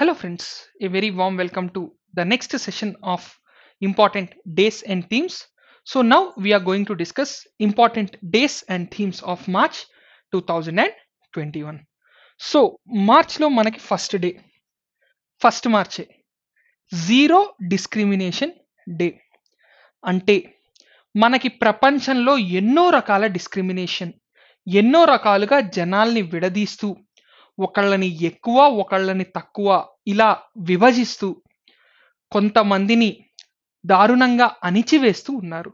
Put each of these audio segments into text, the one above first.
Hello friends a very warm welcome to the next session of important days and themes so now we are going to discuss important days and themes of March two thousand and twenty one so మార్చ్లో మనకి first day first మార్చే zero discrimination day అంటే మనకి ప్రపంచంలో ఎన్నో రకాల discrimination ఎన్నో రకాలుగా జనాల్ని విడదీస్తూ ఒకళ్ళని ఎక్కువ ఒకళ్ళని తక్కువ ఇలా విభజిస్తూ కొంతమందిని దారుణంగా అణిచివేస్తూ ఉన్నారు.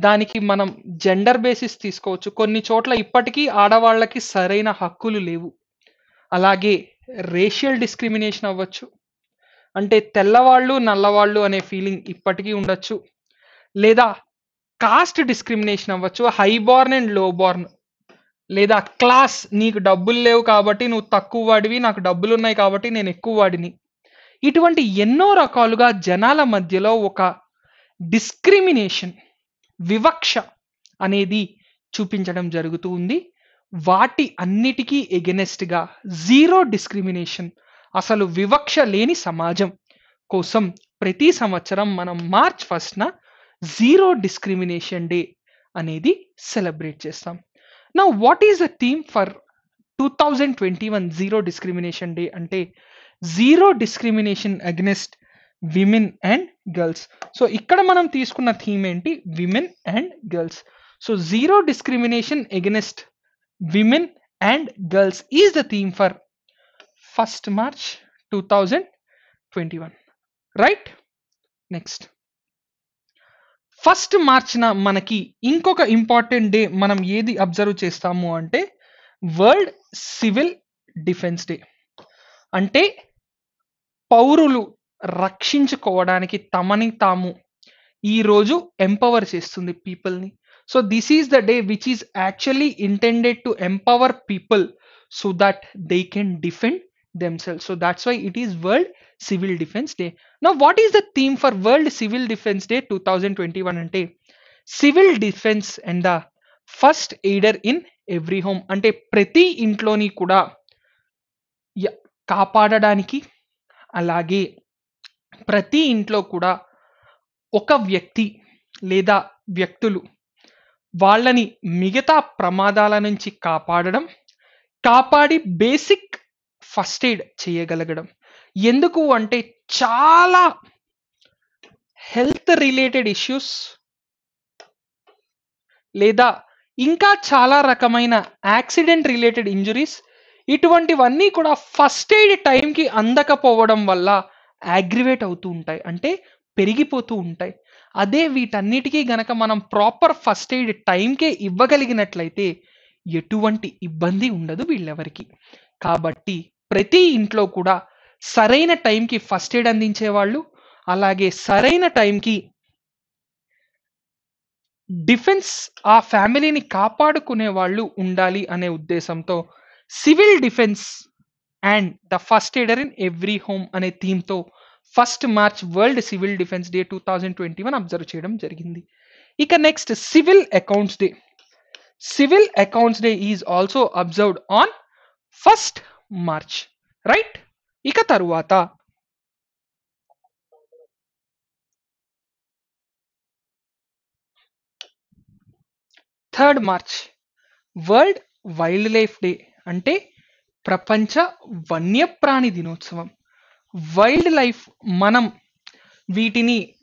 దానికి మనం జెండర్ బేసిస్ తీసుకోవచ్చు. కొన్ని చోట్ల ఇప్పటికీ ఆడవాళ్ళకి సరైన హక్కులు లేవు. అలాగే రేషియల్ డిస్క్రిమినేషన్ అవ్వచ్చు. అంటే తెల్లవాళ్ళు నల్లవాళ్ళు అనే ఫీలింగ్ ఇప్పటికీ ఉండొచ్చు. లేదా కాస్ట్ డిస్క్రిమినేషన్ అవ్వచ్చు. High born and low born లేదా క్లాస్ నీకు డబ్బులు లేవు కాబట్టి నువ్వు తక్కువ వాడివి నాకు డబ్బులు ఉన్నాయి కాబట్టి నేను ఎక్కువ వాడిని. ఇటువంటి ఎన్నో రకాలుగా జనాల మధ్యలో ఒక డిస్క్రిమినేషన్ వివక్ష అనేది చూపించడం జరుగుతూ ఉంది. వాటి అన్నిటికీ ఎగెనెస్ట్గా జీరో డిస్క్రిమినేషన్ అసలు వివక్ష లేని సమాజం కోసం ప్రతి సంవత్సరం మనం మార్చ్ ఫస్ట్న జీరో డిస్క్రిమినేషన్ డే అనేది సెలబ్రేట్ చేస్తాం. నా what is the theme for two thousand twenty one zero discrimination day అంటే zero discrimination against women and girls so ఇక్కడ మనం తీసుకున్న థీమ్ ఏంటి? Women and girls so zero discrimination against women and girls is the theme for first March two thousand twenty one right next first మార్చిన మనకి ఇంకొక important day మనం ఏది observe చేస్తాము అంటే వరల్డ్ సివిల్ డిఫెన్స్ డే. అంటే పౌరులు రక్షించుకోవడానికి తమని తాము ఈరోజు ఎంపవర్ చేస్తుంది పీపుల్ని. So this is the day which is actually intended to empower people so that they can defend themselves. So that's why it is World Civil Defense Day. Now, what is the theme for World Civil Defense Day 2021 అంటే civil defence and the first aider in every home అంటే ప్రతి ఇంట్లోని కూడా కాపాడడానికి అలాగే ప్రతి ఇంట్లో కూడా ఒక వ్యక్తి లేదా వ్యక్తులు వాళ్ళని మిగతా ప్రమాదాల నుంచి కాపాడడం కాపాడి బేసిక్ ఫస్ట్ ఎయిడ్ చేయగలగడం. ఎందుకు అంటే చాలా హెల్త్ రిలేటెడ్ ఇష్యూస్ లేదా ఇంకా చాలా రకమైన యాక్సిడెంట్ రిలేటెడ్ ఇంజురీస్ ఇటువంటివన్నీ కూడా ఫస్ట్ ఎయిడ్ టైంకి అందకపోవడం వల్ల యాగ్రివేట్ అవుతూ ఉంటాయి. అంటే పెరిగిపోతూ ఉంటాయి. అదే వీటన్నిటికీ గనక మనం ప్రాపర్ ఫస్ట్ ఎయిడ్ టైంకే ఇవ్వగలిగినట్లయితే ఎటువంటి ఇబ్బంది ఉండదు వీళ్ళెవరికి. కాబట్టి ప్రతి ఇంట్లో కూడా సరైన టైంకి ఫస్ట్ ఎయిడ్ అందించే వాళ్ళు అలాగే సరైన టైంకి డిఫెన్స్ ఆ ఫ్యామిలీని కాపాడుకునే వాళ్ళు ఉండాలి అనే ఉద్దేశంతో civil defence and the first aider in every home అనే థీమ్తో first March world civil defence day two thousand twenty one observe చేయడం జరిగింది. ఇక next civil accounts day. Civil accounts day is also observed on first March. Right? ఇక తరువాత. Third March. World wildlife day అంటే ప్రపంచ వన్యప్రాణి దినోత్సవం. వైల్డ్ లైఫ్ మనం వీటిని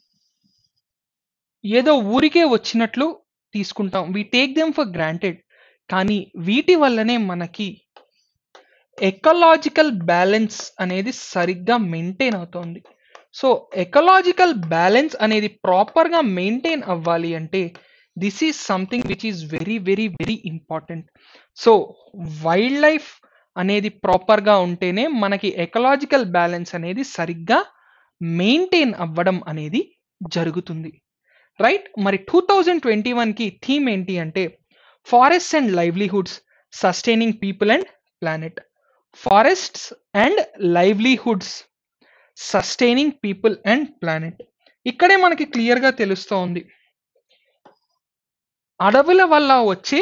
ఏదో ఊరికే వచ్చినట్లు తీసుకుంటాం. We take them for granted కానీ వీటి వల్లనే మనకి ఎకలాజికల్ బ్యాలెన్స్ అనేది సరిగ్గా మెయింటైన్ అవుతోంది. సో ఎకలాజికల్ బ్యాలెన్స్ అనేది ప్రాపర్గా మెయింటైన్ అవ్వాలి అంటే this is something which is very very very important so wildlife అనేది ప్రాపర్గా ఉంటేనే మనకి ఎకలాజికల్ బ్యాలెన్స్ అనేది సరిగ్గా మెయింటైన్ అవ్వడం అనేది జరుగుతుంది. రైట్ మరి టూ థౌజండ్ ట్వంటీ వన్కి థీమ్ ఏంటి అంటే forest and livelihoods sustaining people and planet forests and livelihoods sustaining people and planet ఇక్కడే మనకి క్లియర్గా తెలుస్తూ ఉంది అడవుల వల్ల వచ్చే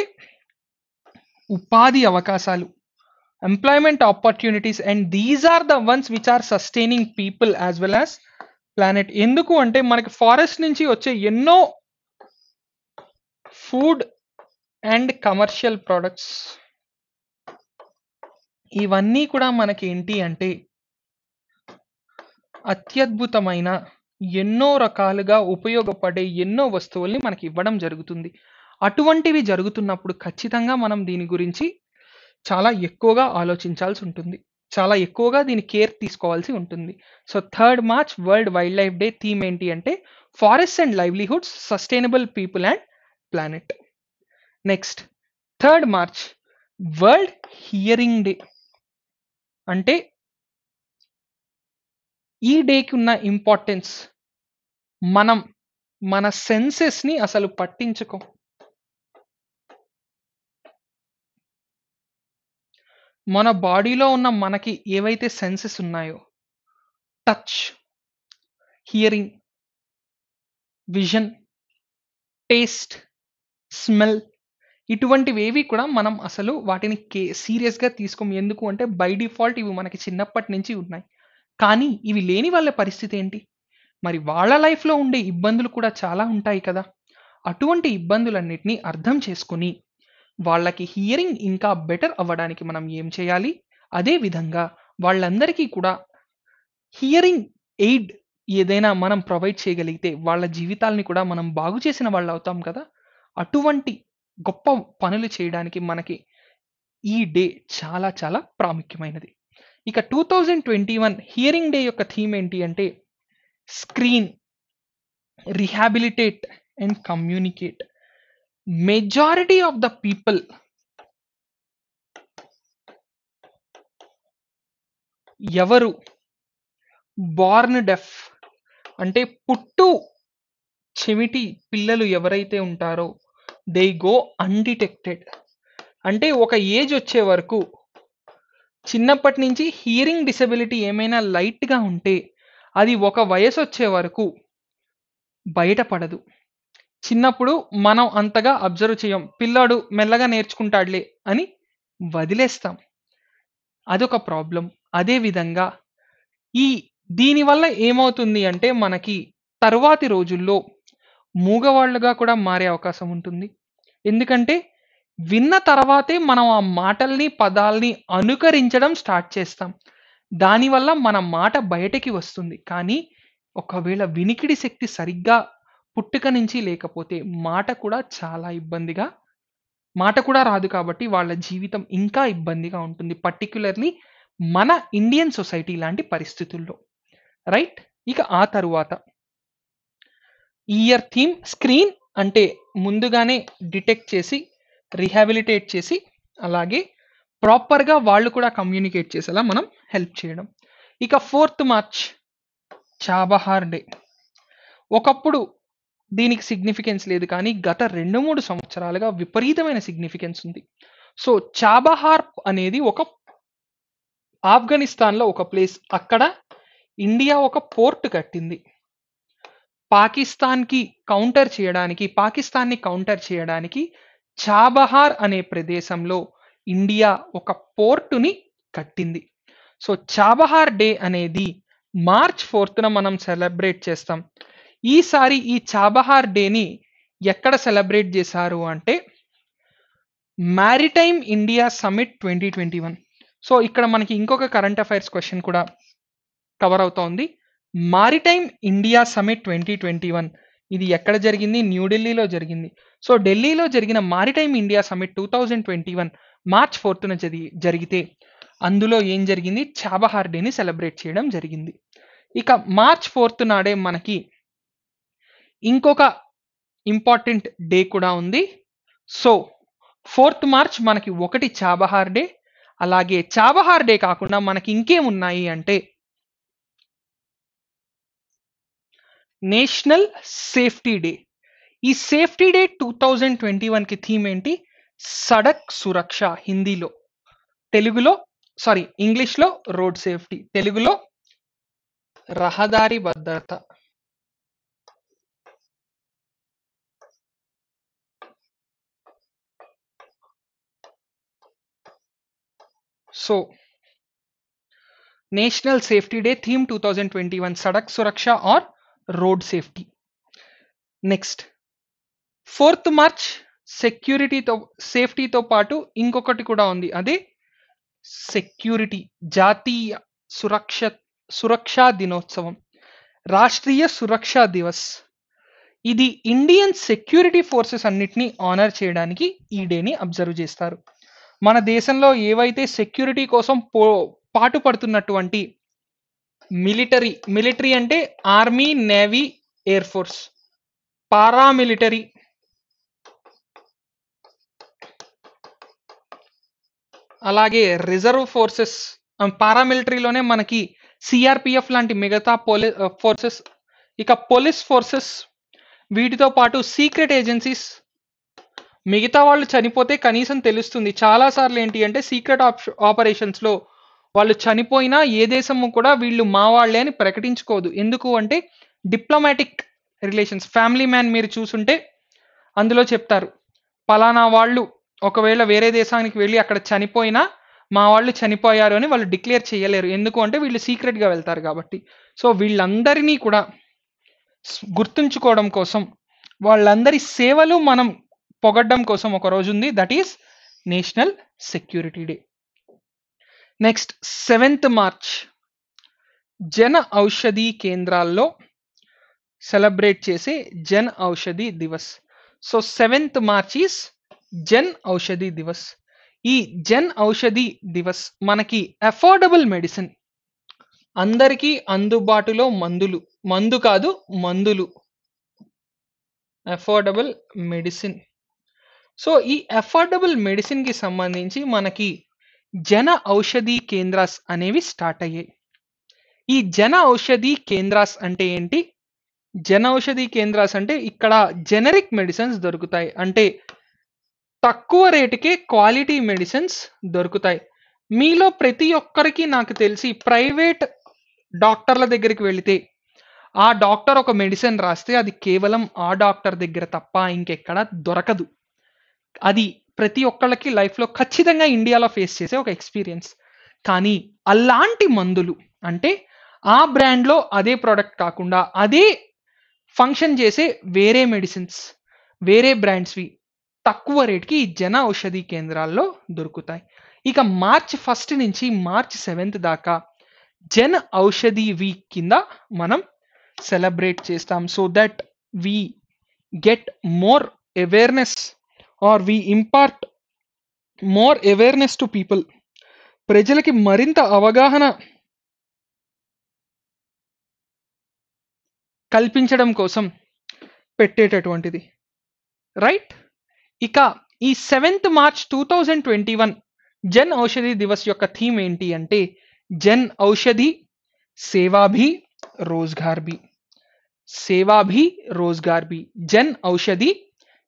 ఉపాధి అవకాశాలు employment opportunities and these are the ones which are sustaining people as well as planet ఎందుకు అంటే మనకి ఫారెస్ట్ నుంచి వచ్చే ఎన్నో ఫుడ్ అండ్ కమర్షియల్ ప్రొడక్ట్స్ ఇవన్నీ కూడా మనకి ఏంటి అంటే అత్యద్భుతమైన ఎన్నో రకాలుగా ఉపయోగపడే ఎన్నో వస్తువుల్ని మనకి ఇవ్వడం జరుగుతుంది. అటువంటివి జరుగుతున్నప్పుడు ఖచ్చితంగా మనం దీని గురించి చాలా ఎక్కువగా ఆలోచించాల్సి ఉంటుంది. చాలా ఎక్కువగా దీని కేర్ తీసుకోవాల్సి ఉంటుంది. So third March world wildlife day theme ఏంటి అంటే forest and livelihoods sustainable people and planet. Next third March world hearing day. అంటే ఈ డేకి ఉన్న ఇంపార్టెన్స్ మనం మన సెన్సెస్ని అసలు పట్టించుకో. మన బాడీలో ఉన్న మనకి ఏవైతే సెన్సెస్ ఉన్నాయో touch hearing vision taste smell ఇటువంటివేవి కూడా మనం అసలు వాటిని కే సీరియస్గా తీసుకోము. ఎందుకు అంటే బై డిఫాల్ట్ ఇవి మనకి చిన్నప్పటి నుంచి ఉన్నాయి. కానీ ఇవి లేని వాళ్ళ పరిస్థితి ఏంటి? మరి వాళ్ళ లైఫ్లో ఉండే ఇబ్బందులు కూడా చాలా ఉంటాయి కదా. అటువంటి ఇబ్బందులన్నిటిని అర్థం చేసుకుని వాళ్ళకి హియరింగ్ ఇంకా బెటర్ అవ్వడానికి మనం ఏం చేయాలి? అదే విధంగా వాళ్ళందరికీ కూడా హియరింగ్ ఎయిడ్ ఏదైనా మనం ప్రొవైడ్ చేయగలిగితే వాళ్ళ జీవితాలని కూడా మనం బాగు చేసిన వాళ్ళు అవుతాం కదా. అటువంటి గొప్ప పనులు చేయడానికి మనకి ఈ డే చాలా చాలా ప్రాముఖ్యమైనది. ఇక two thousand twenty one hearing day యొక్క థీమ్ ఏంటి అంటే screen rehabilitate and communicate majority of the people ఎవరు బార్న్ డెఫ్ అంటే పుట్టు చెవిటి పిల్లలు ఎవరైతే ఉంటారో దే గో అన్డిటెక్టెడ్ అంటే ఒక ఏజ్ వచ్చే వరకు చిన్నప్పటి నుంచి హియరింగ్ డిసబిలిటీ ఏమైనా లైట్గా ఉంటే అది ఒక వయసు వచ్చే వరకు బయటపడదు. చిన్నప్పుడు మనం అంతగా అబ్జర్వ్ చేయం. పిల్లాడు మెల్లగా నేర్చుకుంటాడులే అని వదిలేస్తాం. అదొక ప్రాబ్లం అదేవిధంగా ఈ దీనివల్ల ఏమవుతుంది అంటే మనకి తర్వాతి రోజుల్లో మూగవాళ్ళుగా కూడా మారే అవకాశం ఉంటుంది. ఎందుకంటే విన్న తర్వాతే మనం ఆ మాటల్ని పదాల్ని అనుకరించడం స్టార్ట్ చేస్తాం. దానివల్ల మన మాట బయటకి వస్తుంది. కానీ ఒకవేళ వినికిడి శక్తి సరిగ్గా పుట్టుక నుంచి లేకపోతే మాట కూడా చాలా ఇబ్బందిగా మాట కూడా రాదు కాబట్టి వాళ్ళ జీవితం ఇంకా ఇబ్బందిగా ఉంటుంది. పర్టిక్యులర్లీ మన ఇండియన్ సొసైటీ లాంటి పరిస్థితుల్లో. రైట్? ఇక ఆ తరువాత. ఇయర్ థీమ్ స్క్రీన్ అంటే ముందుగానే డిటెక్ట్ చేసి రిహాబిలిటేట్ చేసి అలాగే ప్రాపర్గా వాళ్ళు కూడా కమ్యూనికేట్ చేసేలా మనం హెల్ప్ చేయడం. ఇక ఫోర్త్ మార్చ్ చాబహార్ డే. ఒకప్పుడు దీనికి సిగ్నిఫికెన్స్ లేదు కానీ గత రెండు మూడు సంవత్సరాలుగా విపరీతమైన సిగ్నిఫికెన్స్ ఉంది. సో చాబహార్ అనేది ఒక ఆఫ్ఘనిస్తాన్లో ఒక ప్లేస్. అక్కడ ఇండియా ఒక పోర్ట్ కట్టింది. పాకిస్తాన్కి కౌంటర్ చేయడానికి పాకిస్తాన్ని కౌంటర్ చేయడానికి చాబహార్ అనే ప్రదేశంలో ఇండియా ఒక పోర్టుని కట్టింది. సో చాబహార్ డే అనేది మార్చ్ ఫోర్త్న మనం సెలబ్రేట్ చేస్తాం. ఈసారి ఈ చాబహార్ డేని ఎక్కడ సెలబ్రేట్ చేశారు అంటే maritime India summit twenty twenty one. So ఇక్కడ మనకి ఇంకొక కరెంట్ అఫైర్స్ క్వశ్చన్ కూడా కవర్ అవుతోంది. Maritime India summit twenty twenty one. ఇది ఎక్కడ జరిగింది? న్యూఢిల్లీలో జరిగింది. సో ఢిల్లీలో జరిగిన maritime India summit two thousand twenty one March ఫోర్త్న జరిగి జరిగితే అందులో ఏం జరిగింది? చాబహార్ డేని సెలబ్రేట్ చేయడం జరిగింది. ఇక మార్చ్ ఫోర్త్ నాడే మనకి ఇంకొక ఇంపార్టెంట్ డే కూడా ఉంది. సో ఫోర్త్ మార్చ్ మనకి ఒకటి చాబహార్ డే. అలాగే చాబహార్ డే కాకుండా మనకి ఇంకేమున్నాయి అంటే నేషనల్ సేఫ్టీ డే ఈ safety day two thousand twenty వన్కి థీమ్ ఏంటి? సడక్ సురక్ష హిందీలో. తెలుగులో సారీ ఇంగ్లీష్లో రోడ్ సేఫ్టీ. తెలుగులో రహదారి భద్రత. So national safety day theme two thousand twenty one Sadak Suraksha or road safety next fourth March సెక్యూరిటీతో సేఫ్టీతో పాటు ఇంకొకటి కూడా ఉంది. అదే సెక్యూరిటీ జాతీయ సురక్ష సురక్షా దినోత్సవం. రాష్ట్రీయ సురక్షా దివస్. ఇది ఇండియన్ సెక్యూరిటీ ఫోర్సెస్ అన్నిటిని ఆనర్ చేయడానికి ఈ డేని అబ్జర్వ్ చేస్తారు. మన దేశంలో ఏవైతే సెక్యూరిటీ కోసం పో పాటుపడుతున్నటువంటి మిలిటరీ మిలిటరీ అంటే army navy air force. Paramilitary. అలాగే రిజర్వ్ ఫోర్సెస్ పారామిలిటరీలోనే మనకి సిఆర్పిఎఫ్ లాంటి మిగతా పోలీ ఫోర్సెస్. ఇక పోలీస్ ఫోర్సెస్ వీటితో పాటు సీక్రెట్ ఏజెన్సీస్. మిగతా వాళ్ళు చనిపోతే కనీసం తెలుస్తుంది చాలాసార్లు ఏంటి అంటే సీక్రెట్ ఆపరేషన్స్లో వాళ్ళు చనిపోయినా ఏ దేశము కూడా వీళ్ళు మా వాళ్ళే అని ప్రకటించుకోదు. ఎందుకు అంటే డిప్లొమాటిక్ రిలేషన్స్ ఫ్యామిలీ మ్యాన్ మీరు చూసుంటే అందులో చెప్తారు పలానా వాళ్ళు ఒకవేళ వేరే దేశానికి వెళ్ళి అక్కడ చనిపోయినా మా వాళ్ళు చనిపోయారు అని వాళ్ళు డిక్లేర్ చేయలేరు. ఎందుకు అంటే వీళ్ళు సీక్రెట్గా వెళ్తారు కాబట్టి. సో వీళ్ళందరినీ కూడా గుర్తుంచుకోవడం కోసం వాళ్ళందరి సేవలు మనం పొగడ్డం కోసం ఒక రోజు ఉంది that is national security day next seventh March Jan Aushadhi కేంద్రాల్లో సెలబ్రేట్ చేసే Jan Aushadhi Diwas. So seventh March is Jan Aushadhi Diwas. ఈ జన్ ఔషధి దివస్ మనకి అఫోర్డబుల్ మెడిసిన్. అందరికీ అందుబాటులో మందులు. మందు కాదు మందులు. Affordable medicine. సో ఈ అఫోర్డబుల్ మెడిసిన్కి సంబంధించి మనకి జన ఔషధి కేంద్రాస్ అనేవి స్టార్ట్ అయ్యాయి. ఈ జన ఔషధి కేంద్రాస్ అంటే ఏంటి? జన ఔషధి కేంద్రాస్ అంటే ఇక్కడ జెనరిక్ మెడిసిన్స్ దొరుకుతాయి. అంటే తక్కువ రేటుకే క్వాలిటీ మెడిసిన్స్ దొరుకుతాయి. మీలో ప్రతి ఒక్కరికి నాకు తెలిసి ప్రైవేట్ డాక్టర్ల దగ్గరికి వెళితే ఆ డాక్టర్ ఒక మెడిసిన్ రాస్తే అది కేవలం ఆ డాక్టర్ దగ్గర తప్ప ఇంకెక్కడ దొరకదు. అది ప్రతి ఒక్కళ్ళకి లైఫ్లో ఖచ్చితంగా ఇండియాలో ఫేస్ చేసే ఒక ఎక్స్పీరియన్స్. కానీ అలాంటి మందులు అంటే ఆ బ్రాండ్లో అదే ప్రోడక్ట్ కాకుండా అదే ఫంక్షన్ చేసే వేరే మెడిసిన్స్ వేరే బ్రాండ్స్వి తక్కువ రేట్కి ఈ జన ఔషధి కేంద్రాల్లో దొరుకుతాయి. ఇక మార్చ్ ఫస్ట్ నుంచి మార్చ్ సెవెంత్ దాకా జన్ ఔషధి వీక్ కింద మనం సెలబ్రేట్ చేస్తాం. So that we get more awareness. Or we impart more awareness to people? ప్రజలకి మరింత అవగాహన కల్పించడం కోసం పెట్టేటటువంటిది. రైట్? ఇక ఈ seventh March two thousand twenty one Jan Aushadhi Diwas యొక్క థీమ్ ఏంటి అంటే జన్ ఔషధి సేవాభి రోజ్గార్ సేవాభి రోజ్గార్ జన్ ఔషధి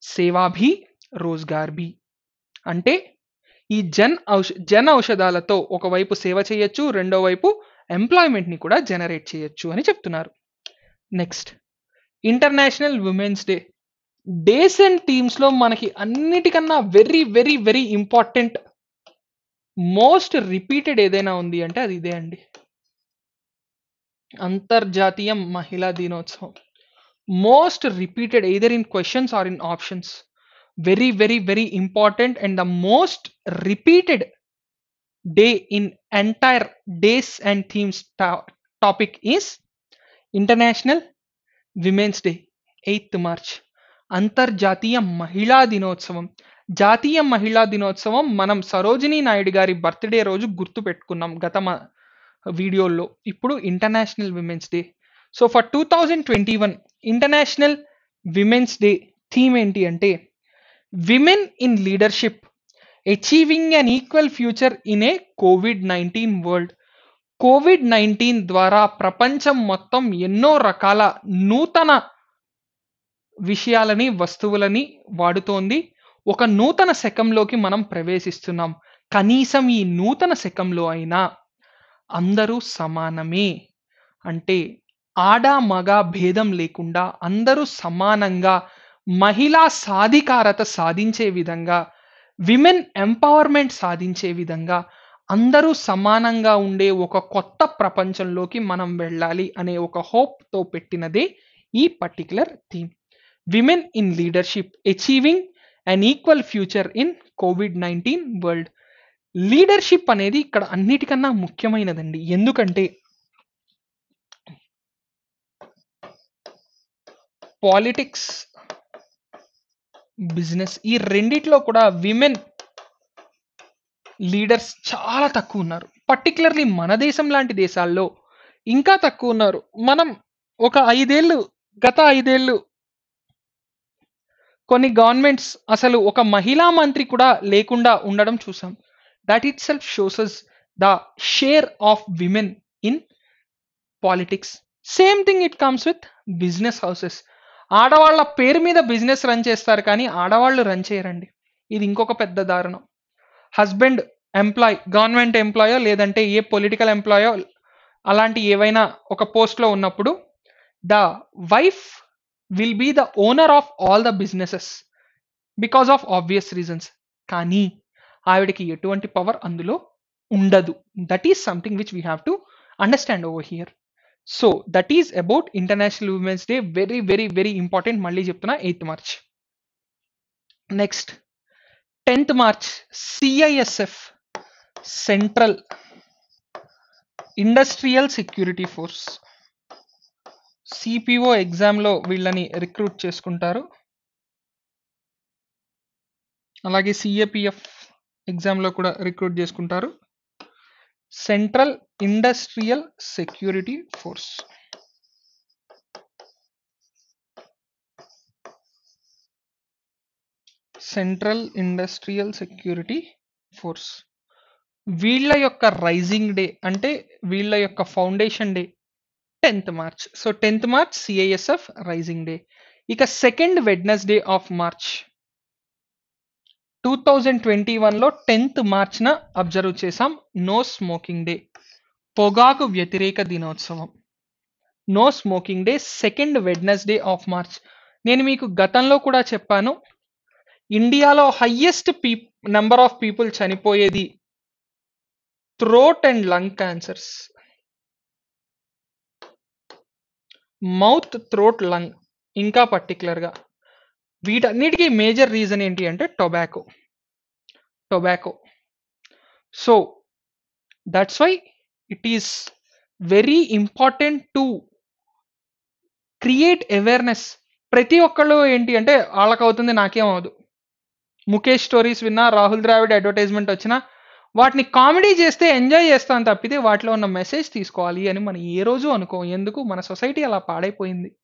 సేవాభి రోజ్గార్ భీ అంటే ఈ జన్ ఔష జన్ ఔషధాలతో ఒకవైపు సేవ చేయొచ్చు రెండో వైపు ఎంప్లాయ్మెంట్ని కూడా జనరేట్ చేయొచ్చు అని చెప్తున్నారు. Next international women's day. Days and టీమ్స్లో మనకి అన్నిటికన్నా very very very important most repeated ఏదైనా ఉంది అంటే అది ఇదే అండి. అంతర్జాతీయ మహిళా దినోత్సవం. Most repeated either in questions or in options very very very important and the most repeated day in entire days and themes topic is international women's day eighth March అంతర్జాతీయ మహిళా దినోత్సవం. జాతీయ మహిళా దినోత్సవం మనం సరోజినీ నాయుడు గారి బర్త్డే రోజు గుర్తు పెట్టుకున్నాం గత వీడియోల్లో. ఇప్పుడు international women's day so for two thousand twenty one international women's day theme ఏంటి అంటే women in leadership achieving an equal future in a COVID nineteen world COVID nineteen ద్వారా ప్రపంచం మొత్తం ఎన్నో రకాల నూతన విషయాలని వస్తువులని వాడుతోంది. ఒక నూతన శకంలోకి మనం ప్రవేశిస్తున్నాం. కనీసం ఈ నూతన శకంలో అయినా అందరూ సమానమే. అంటే ఆడ మగ భేదం లేకుండా అందరూ సమానంగా మహిళా సాధికారత సాధించే విధంగా విమెన్ ఎంపవర్మెంట్ సాధించే విధంగా అందరూ సమానంగా ఉండే ఒక కొత్త ప్రపంచంలోకి మనం వెళ్ళాలి అనే ఒక హోప్తో పెట్టినదే ఈ particular theme women in leadership achieving an equal future in COVID nineteen world leadership అనేది ఇక్కడ అన్నిటికన్నా ముఖ్యమైనదండి. ఎందుకంటే పాలిటిక్స్ బిజినెస్. ఈ రెండిట్లో కూడా విమెన్ లీడర్స్ చాలా తక్కువ ఉన్నారు. పర్టికులర్లీ మన దేశం లాంటి దేశాల్లో ఇంకా తక్కువ ఉన్నారు. మనం ఒక ఐదేళ్ళు గత ఐదేళ్ళు కొన్ని గవర్నమెంట్స్ అసలు ఒక మహిళా మంత్రి కూడా లేకుండా ఉండడం చూసాం. That itself shows the share of women in politics same thing it comes with business houses ఆడవాళ్ళ పేరు మీద బిజినెస్ రన్ చేస్తారు కానీ ఆడవాళ్ళు రన్ చేయరండి. ఇది ఇంకొక పెద్ద దారుణం. హస్బెండ్ ఎంప్లాయ్ గవర్నమెంట్ ఎంప్లాయో లేదంటే ఏ పొలిటికల్ ఎంప్లాయో అలాంటి ఏవైనా ఒక పోస్ట్లో ఉన్నప్పుడు the wife will be the owner of all the businesses because of obvious reasons. కానీ ఆవిడకి ఎటువంటి పవర్ అందులో ఉండదు. That is something which we have to understand over here. So that is about international women's day very very very important మళ్ళీ చెప్తున్నా eighth March next tenth March CISF central industrial security force CPO ఎగ్జామ్లో వీళ్ళని recruit చేసుకుంటారు. అలాగే CAPF ఎగ్జామ్లో కూడా recruit చేసుకుంటారు. Central industrial security force central industrial security force వీళ్ళ యొక్క రైజింగ్ డే అంటే వీళ్ళ యొక్క foundation day tenth March so tenth March CISF raising day ఇక second Wednesday of March two thousand twenty వన్లో టెన్త్ మార్చ్న అబ్జర్వ్ చేసాం నో స్మోకింగ్ డే పొగాకు వ్యతిరేక దినోత్సవం. No smoking day second Wednesday of March నేను మీకు గతంలో కూడా చెప్పాను ఇండియాలో హయ్యెస్ట్ పీ number of people చనిపోయేది throat and lung cancers mouth throat lung ఇంకా పర్టికులర్గా వీటన్నిటికీ మేజర్ రీజన్ ఏంటి అంటే tobacco. Tobacco. So that's why it is very important to create awareness. ప్రతి ఒక్కళ్ళు ఏంటి అంటే వాళ్ళకి అవుతుంది నాకేం అవదు. ముఖేష్ స్టోరీస్ విన్నా రాహుల్ ద్రావిడ్ అడ్వర్టైజ్మెంట్ వచ్చినా వాటిని కామెడీ చేస్తే ఎంజాయ్ చేస్తాను తప్పితే వాటిలో ఉన్న మెసేజ్ తీసుకోవాలి అని మనం ఏ రోజు అనుకో. ఎందుకు? మన సొసైటీ అలా పాడైపోయింది.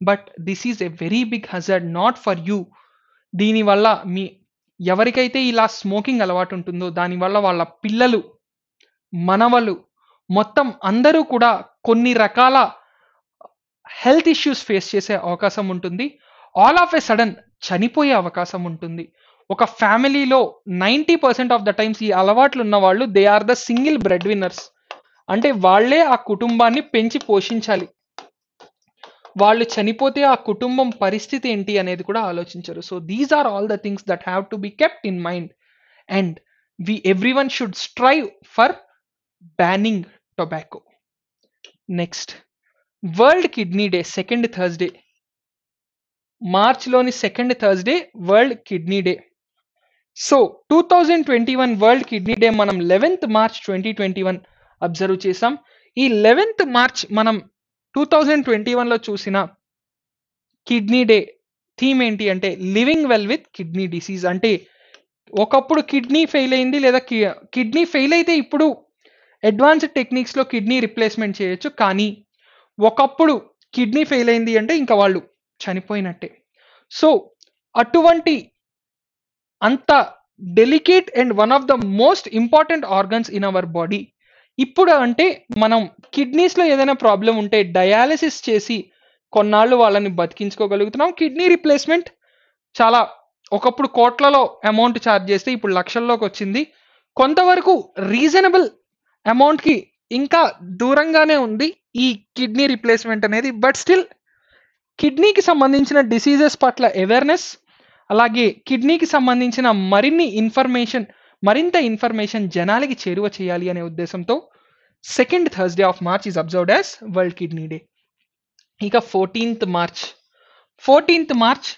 But this is a very big hazard not for you. దీనివల్ల మీ ఎవరికైతే ఇలా స్మోకింగ్ అలవాటు ఉంటుందో దానివల్ల వాళ్ళ పిల్లలు మనవలు మొత్తం అందరూ కూడా కొన్ని రకాల హెల్త్ ఇష్యూస్ ఫేస్ చేసే అవకాశం ఉంటుంది. ఆల్ ఆఫ్ ఎ సడన్ చనిపోయే అవకాశం ఉంటుంది. ఒక ఫ్యామిలీలో ninety percent of the times ఈ అలవాట్లు ఉన్న వాళ్ళు they are the single breadwinners అంటే వాళ్ళే ఆ కుటుంబాన్ని పెంచి పోషించాలి. వాళ్ళు చనిపోతే ఆ కుటుంబం పరిస్థితి ఏంటి అనేది కూడా ఆలోచించరు. So these are all the things that have to be kept in mind and we everyone should strive for banning tobacco next world kidney day second Thursday మార్చ్లోని second Thursday world kidney day so two thousand twenty one world kidney day మనం eleventh March twenty twenty one observe చేసాం ఈ eleventh March మనం two thousand twenty వన్లో చూసిన kidney day theme ఏంటి అంటే living well with kidney disease. అంటే ఒకప్పుడు కిడ్నీ ఫెయిల్ అయింది లేదా కిడ్నీ ఫెయిల్ అయితే ఇప్పుడు అడ్వాన్స్డ్ టెక్నిక్స్లో కిడ్నీ రిప్లేస్మెంట్ చేయొచ్చు. కానీ ఒకప్పుడు కిడ్నీ ఫెయిల్ అయింది అంటే ఇంకా వాళ్ళు చనిపోయినట్టే. సో అటువంటి అంత delicate and one of the most important organs in our body ఇప్పుడు అంటే మనం కిడ్నీస్లో ఏదైనా ప్రాబ్లం ఉంటే డయాలసిస్ చేసి కొన్నాళ్ళు వాళ్ళని బతికించుకోగలుగుతున్నాం. కిడ్నీ రిప్లేస్మెంట్ చాలా ఒకప్పుడు కోట్లలో అమౌంట్ ఛార్జ్ చేస్తే ఇప్పుడు లక్షల్లోకి వచ్చింది. కొంతవరకు రీజనబుల్ అమౌంట్కి ఇంకా దూరంగానే ఉంది ఈ కిడ్నీ రిప్లేస్మెంట్ అనేది. బట్ స్టిల్ కిడ్నీకి సంబంధించిన డిసీజెస్ పట్ల అవేర్నెస్ అలాగే కిడ్నీకి సంబంధించిన మరిన్ని ఇన్ఫర్మేషన్ మరింత ఇన్ఫర్మేషన్ జనాలకి చేరువ చేయాలి అనే ఉద్దేశంతో second Thursday of March is observed as world kidney day ఇక fourteenth March fourteenth March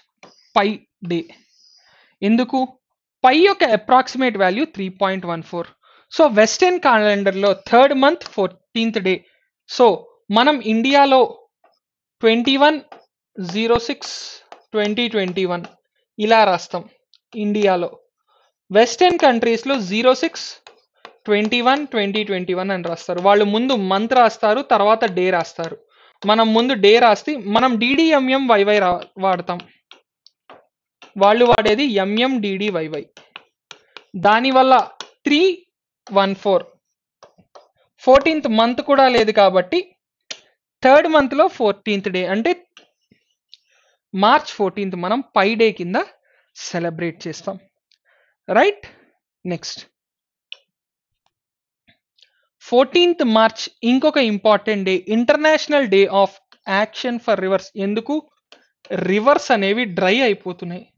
pi day ఎందుకు? పై యొక్క approximate value three point one four so western క్యాలెండర్లో third month fourteenth day so మనం ఇండియాలో twenty one zero six twenty twenty one ఇలా రాస్తాం. ఇండియాలో western కంట్రీస్లో zero six twenty one twenty twenty one అని రాస్తారు. వాళ్ళు ముందు మంత్ రాస్తారు తర్వాత డే రాస్తారు. మనం ముందు డే రాస్తే మనం డిడిఎంఎం వైవై రా వాడతాం. వాళ్ళు వాడేది ఎంఎం డిడి వైవై దానివల్ల three one four fourteenth month కూడా లేదు కాబట్టి థర్డ్ మంత్లో ఫోర్టీన్త్ డే అంటే మార్చ్ ఫోర్టీన్త్ మనం పై డే కింద సెలబ్రేట్ చేస్తాం. రైట్ నెక్స్ట్ ఫోర్టీన్త్ మార్చ్ ఇంకొక important day international day of action for rivers ఎందుకు? రివర్స్ అనేవి డ్రై అయిపోతున్నాయి.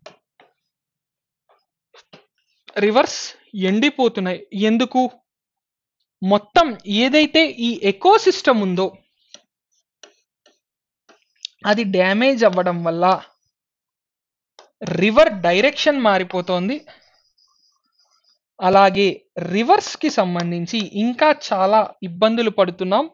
రివర్స్ ఎండిపోతున్నాయి. ఎందుకు? మొత్తం ఏదైతే ఈ ఎకో సిస్టమ్ ఉందో అది డ్యామేజ్ అవ్వడం వల్ల రివర్ డైరెక్షన్ మారిపోతోంది. అలాగే రివర్స్కి సంబంధించి ఇంకా చాలా ఇబ్బందులు పడుతున్నాం.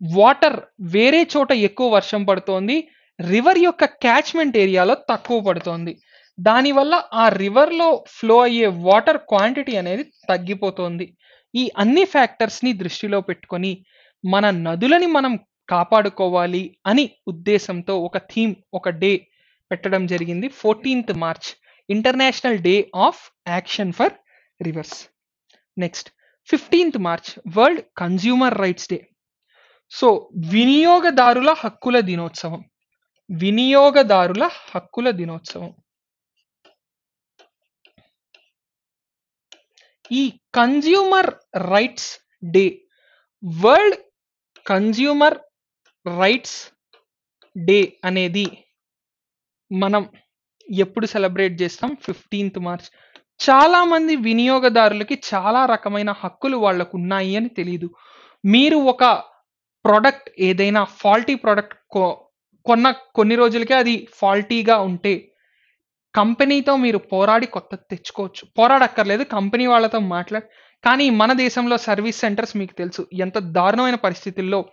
వాటర్ వేరే చోట ఎక్కువ వర్షం పడుతోంది. రివర్ యొక్క క్యాచ్మెంట్ ఏరియాలో తక్కువ పడుతోంది. దానివల్ల ఆ రివర్లో ఫ్లో అయ్యే వాటర్ క్వాంటిటీ అనేది తగ్గిపోతోంది. ఈ అన్ని ఫ్యాక్టర్స్ని దృష్టిలో పెట్టుకొని మన నదులని మనం కాపాడుకోవాలి అని ఉద్దేశంతో ఒక థీమ్ ఒక డే పెట్టడం జరిగింది. Fourteenth March international day of action for rivers next fifteenth March world consumer rights day so వినియోగదారుల హక్కుల దినోత్సవం. వినియోగదారుల హక్కుల దినోత్సవం. ఈ consumer rights day world consumer rights day అనేది మనం ఎప్పుడు సెలబ్రేట్ చేస్తాం? ఫిఫ్టీన్త్ మార్చ్ చాలా మంది వినియోగదారులకి చాలా రకమైన హక్కులు వాళ్ళకున్నాయి అని తెలియదు మీరు ఒక ప్రోడక్ట్ ఏదైనా ఫాల్టీ ప్రోడక్ట్ కొన్న కొన్ని రోజులకే అది ఫాల్టీగా ఉంటే కంపెనీతో మీరు పోరాడి కొత్త తెచ్చుకోవచ్చు. పోరాడక్కర్లేదు కంపెనీ వాళ్ళతో మాట్లాడి కానీ మన దేశంలో సర్వీస్ సెంటర్స్ మీకు తెలుసు. ఎంత దారుణమైన పరిస్థితుల్లో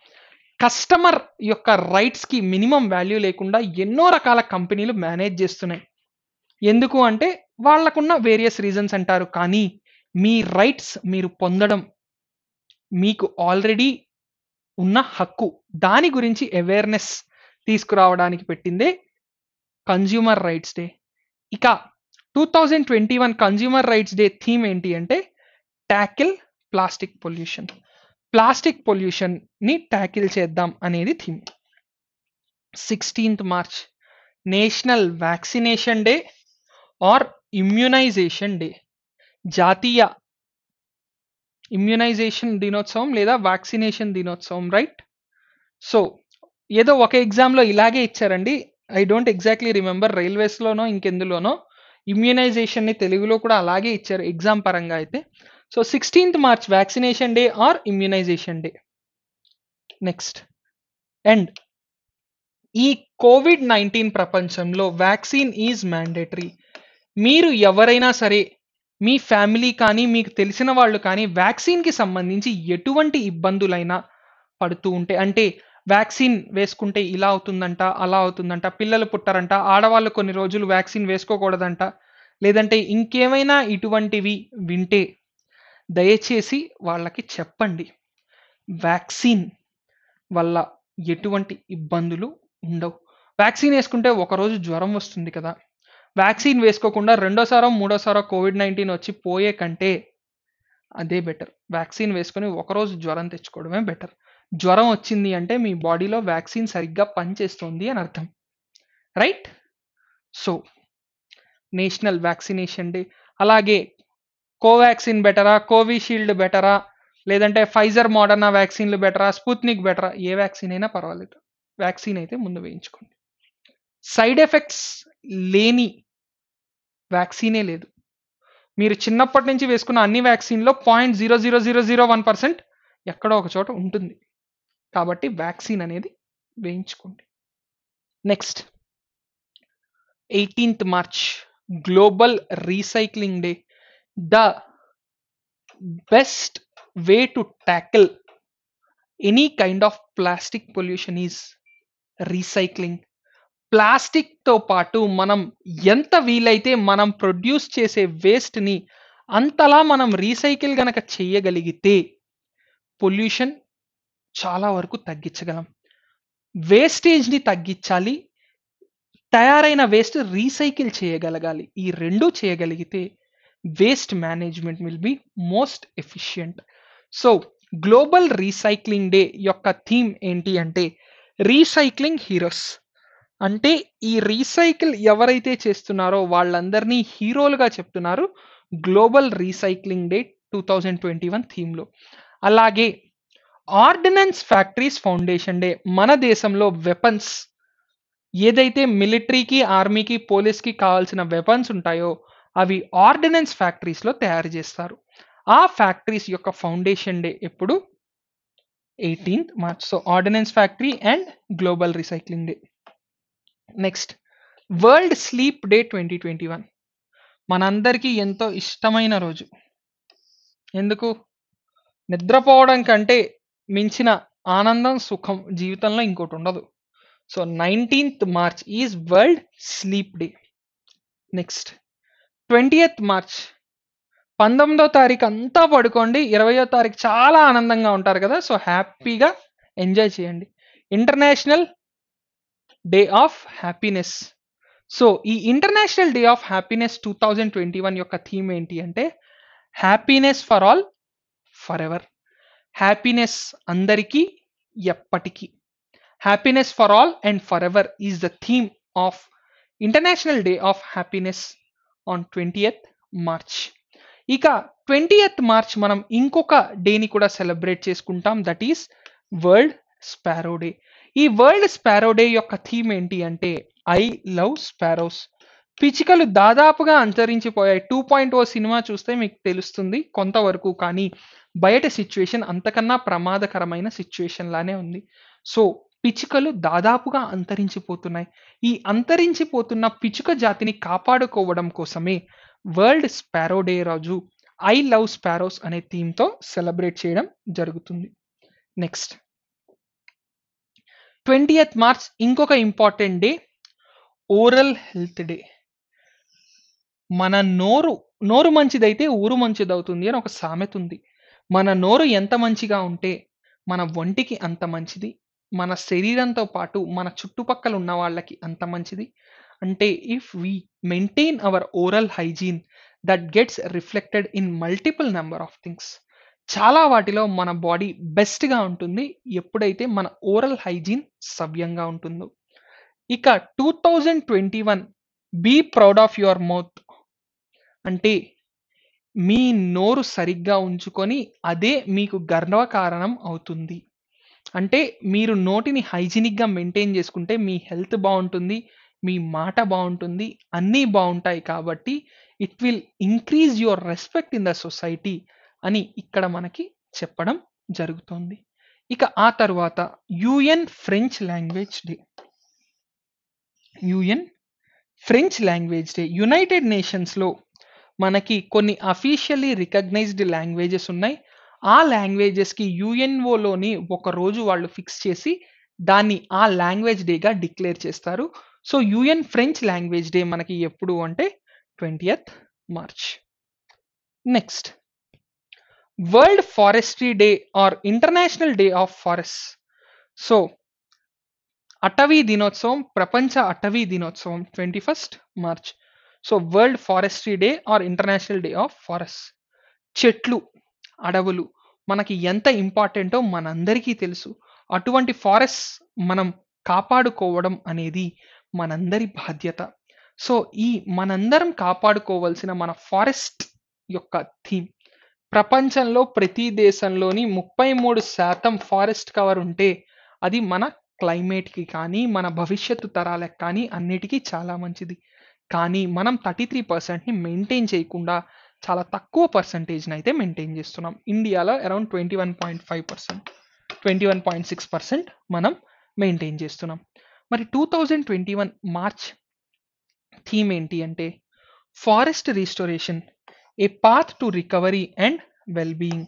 కస్టమర్ యొక్క రైట్స్కి మినిమం వాల్యూ లేకుండా ఎన్నో రకాల కంపెనీలు మేనేజ్ చేస్తున్నాయి. ఎందుకు అంటే వాళ్ళకున్న వేరియస్ రీజన్స్ అంటారు. కానీ మీ రైట్స్ మీరు పొందడం మీకు ఆల్రెడీ ఉన్న హక్కు. దాని గురించి అవేర్నెస్ తీసుకురావడానికి పెట్టిందే కన్జ్యూమర్ రైట్స్ డే ఇక two thousand twenty one consumer rights day theme ఏంటి అంటే ట్యాకిల్ ప్లాస్టిక్ పొల్యూషన్ ప్లాస్టిక్ పొల్యూషన్ని ట్యాకిల్ చేద్దాం అనేది theme sixteenth March national vaccination day or immunisation day. జాతీయ ఇమ్యునైజేషన్ దినోత్సవం లేదా వ్యాక్సినేషన్ దినోత్సవం రైట్? సో ఏదో ఒక ఎగ్జామ్లో ఇలాగే ఇచ్చారండి. ఐ డోంట్ ఎగ్జాక్ట్లీ రిమెంబర్ రైల్వేస్లోనో ఇంకెందులోనో. ఇమ్యునైజేషన్ని తెలుగులో కూడా అలాగే ఇచ్చారు ఎగ్జామ్ పరంగా అయితే. So sixteenth March vaccination day or immunisation day. Next. And ఈ కోవిడ్ నైన్టీన్ ప్రపంచంలో వ్యాక్సిన్ ఈజ్ మ్యాండేటరీ. మీరు ఎవరైనా సరే మీ ఫ్యామిలీ కానీ మీకు తెలిసిన వాళ్ళు కానీ వ్యాక్సిన్కి సంబంధించి ఎటువంటి ఇబ్బందులైనా పడుతూ ఉంటే అంటే వ్యాక్సిన్ వేసుకుంటే ఇలా అవుతుందంట అలా అవుతుందంట పిల్లలు పుట్టారంట ఆడవాళ్ళు కొన్ని రోజులు వ్యాక్సిన్ వేసుకోకూడదంట లేదంటే ఇంకేమైనా ఇటువంటివి వింటే దయచేసి వాళ్ళకి చెప్పండి. వ్యాక్సిన్ వల్ల ఎటువంటి ఇబ్బందులు ఉండవు. వ్యాక్సిన్ వేసుకుంటే ఒకరోజు జ్వరం వస్తుంది కదా. వ్యాక్సిన్ వేసుకోకుండా రెండోసారో మూడోసారో కోవిడ్ నైన్టీన్ వచ్చి పోయే కంటే అదే బెటర్ వ్యాక్సిన్ వేసుకొని ఒకరోజు జ్వరం తెచ్చుకోవడమే బెటర్ జ్వరం వచ్చింది అంటే మీ బాడీలో వ్యాక్సిన్ సరిగ్గా పనిచేస్తుంది అని అర్థం. Right so national vaccination day అలాగే కోవాక్సిన్ బెటరా కోవిషీల్డ్ బెటరా లేదంటే ఫైజర్ మోడర్నా వ్యాక్సిన్లు బెటరా స్పుత్నిక్ బెటరా ఏ వ్యాక్సిన్ అయినా పర్వాలేదు. వ్యాక్సిన్ అయితే ముందు వేయించుకోండి. సైడ్ ఎఫెక్ట్స్ లేని వ్యాక్సినే లేదు. మీరు చిన్నప్పటి నుంచి వేసుకున్న అన్ని వ్యాక్సిన్లో point zero zero zero zero one percent ఎక్కడో ఒక చోట ఉంటుంది. కాబట్టి వ్యాక్సిన్ అనేది వేయించుకోండి. Next eighteenth March global recycling day the best way to tackle any kind of plastic pollution is recycling. ప్లాస్టిక్తో పాటు మనం ఎంత వీలైతే మనం ప్రొడ్యూస్ చేసే వేస్ట్ని అంతలా మనం రీసైకిల్ గనక చేయగలిగితే పొల్యూషన్ చాలా వరకు తగ్గించగలం. వేస్టేజ్ని తగ్గించాలి. తయారైన వేస్ట్ రీసైకిల్ చేయగలగాలి. ఈ రెండు చేయగలిగితే waste management will be most efficient. So global recycling day యొక్క థీమ్ ఏంటి అంటే రీసైక్లింగ్ హీరోస్. అంటే ఈ రీసైకిల్ ఎవరైతే చేస్తున్నారో వాళ్ళందరినీ హీరోలుగా చెప్తున్నారు global recycling day two thousand twenty one థీమ్లో అలాగే ఆర్డినెన్స్ ఫ్యాక్టరీస్ ఫౌండేషన్ డే మన దేశంలో వెపన్స్ ఏదైతే మిలిటరీకి ఆర్మీకి పోలీస్కి కావాల్సిన వెపన్స్ ఉంటాయో అవి ఆర్డినెన్స్ ఫ్యాక్టరీస్లో తయారు చేస్తారు. ఆ ఫ్యాక్టరీస్ యొక్క ఫౌండేషన్ డే ఎప్పుడు? Eighteenth March so ordnance factory and global recycling day next world sleep day twenty twenty one మనందరికీ ఎంతో ఇష్టమైన రోజు. ఎందుకు? నిద్రపోవడం కంటే మించిన ఆనందం సుఖం జీవితంలో ఇంకోటి ఉండదు. So nineteenth March is world sleep day next twentieth March. పంతొమ్మిదో తారీఖు అంతా పడుకోండి. ఇరవయో తారీఖు చాలా ఆనందంగా ఉంటారు కదా. సో హ్యాపీగా ఎంజాయ్ చేయండి. International day of happiness so ఈ international day of happiness two thousand twenty one యొక్క థీమ్ ఏంటి అంటే happiness for all forever happiness అందరికీ ఎప్పటికీ. Happiness for all and forever is the theme of international day of happiness on twentieth March ఇక twentieth March మనం ఇంకొక డేని కూడా సెలబ్రేట్ చేసుకుంటాం that is world sparrow day ఈ వరల్డ్ స్పారో డే యొక్క థీమ్ ఏంటి అంటే ఐ లవ్ స్పారోస్. పిచికలు దాదాపుగా అంతరించిపోయాయి. టూ పాయింట్ ఓ సినిమా చూస్తే మీకు తెలుస్తుంది కొంతవరకు కానీ బయట సిచ్యువేషన్ అంతకన్నా ప్రమాదకరమైన సిచ్యువేషన్ లానే ఉంది. సో పిచ్చుకలు దాదాపుగా అంతరించిపోతున్నాయి. ఈ అంతరించిపోతున్న పిచ్చుక జాతిని కాపాడుకోవడం కోసమే వరల్డ్ స్పారో డే రోజు ఐ లవ్ స్పారోస్ అనే థీమ్తో సెలబ్రేట్ చేయడం జరుగుతుంది. నెక్స్ట్. ట్వంటీయత్ మార్చ్ ఇంకొక important day oral health day మన నోరు నోరు మంచిదైతే ఊరు మంచిదవుతుంది అని ఒక సామెత ఉంది. మన నోరు ఎంత మంచిగా ఉంటే మన ఒంటికి అంత మంచిది మన శరీరంతో పాటు మన చుట్టుపక్కల ఉన్న వాళ్ళకి అంత మంచిది. అంటే if we maintain our oral hygiene that gets reflected in multiple number of things చాలా వాటిలో మన బాడీ బెస్ట్గా ఉంటుంది. ఎప్పుడైతే మన ఓరల్ హైజీన్ సవ్యంగా ఉంటుందో. ఇక two thousand twenty one be proud of your mouth. అంటే మీ నోరు సరిగ్గా ఉంచుకొని అదే మీకు గర్వకారణం అవుతుంది. అంటే మీరు నోటిని హైజీనిక్గా మెయింటైన్ చేసుకుంటే మీ హెల్త్ బాగుంటుంది మీ మాట బాగుంటుంది అన్నీ బాగుంటాయి కాబట్టి it will increase your respect in the society. అని ఇక్కడ మనకి చెప్పడం జరుగుతోంది. ఇక ఆ తర్వాత UN French language day UN French language day united నేషన్స్లో మనకి కొన్ని అఫీషియల్లీ రికగ్నైజ్డ్ లాంగ్వేజెస్ ఉన్నాయి. ఆ లాంగ్వేజెస్కి యుఎన్ఓలోని ఒక రోజు వాళ్ళు ఫిక్స్ చేసి దాన్ని ఆ లాంగ్వేజ్ డేగా డిక్లేర్ చేస్తారు. So UN French language day మనకి ఎప్పుడు అంటే twentieth March next world forestry day or international day of forest so అటవీ దినోత్సవం ప్రపంచ అటవీ దినోత్సవం twenty first March so world forestry day or international day of forest చెట్లు అడవులు మనకి ఎంత ఇంపార్టెంటో మనందరికీ తెలుసు. అటువంటి ఫారెస్ట్ మనం కాపాడుకోవడం అనేది మనందరి బాధ్యత. సో ఈ మనందరం కాపాడుకోవాల్సిన మన ఫారెస్ట్ యొక్క థీమ్ ప్రపంచంలో ప్రతి దేశంలోని ముప్పై మూడు శాతం ఫారెస్ట్ కవర్ ఉంటే అది మన క్లైమేట్కి కానీ మన భవిష్యత్తు తరాలకు కానీ అన్నిటికీ చాలా మంచిది. కానీ మనం థర్టీ త్రీ పర్సెంట్ని మెయింటైన్ చేయకుండా చాలా తక్కువ పర్సంటేజ్ని అయితే మెయింటైన్ చేస్తున్నాం. ఇండియాలో around twenty one point five percent twenty one point six percent మనం మెయింటైన్ చేస్తున్నాం. మరి two thousand twenty one March theme ఏంటి అంటే forest restoration. a path to recovery and well being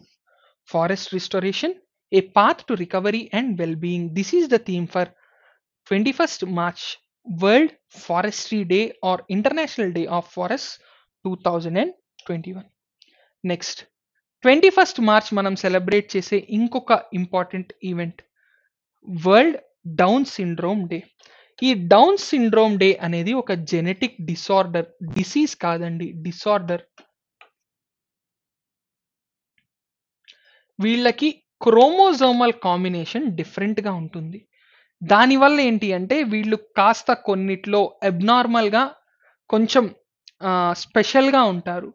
forest restoration a path to recovery and well being this is the theme for twenty first March world forestry day or international day of forest two thousand and twenty one next twenty first March మనం celebrate చేసే ఇంకొక important event world Down syndrome day ఈ down syndrome day అనేది ఒక genetic disorder disease కాదండి disorder వీళ్ళకి chromosomal combination డిఫరెంట్గా ఉంటుంది. దానివల్ల ఏంటి అంటే వీళ్ళు కాస్త కొన్నిట్లో అబ్నార్మల్గా కొంచెం స్పెషల్గా ఉంటారు.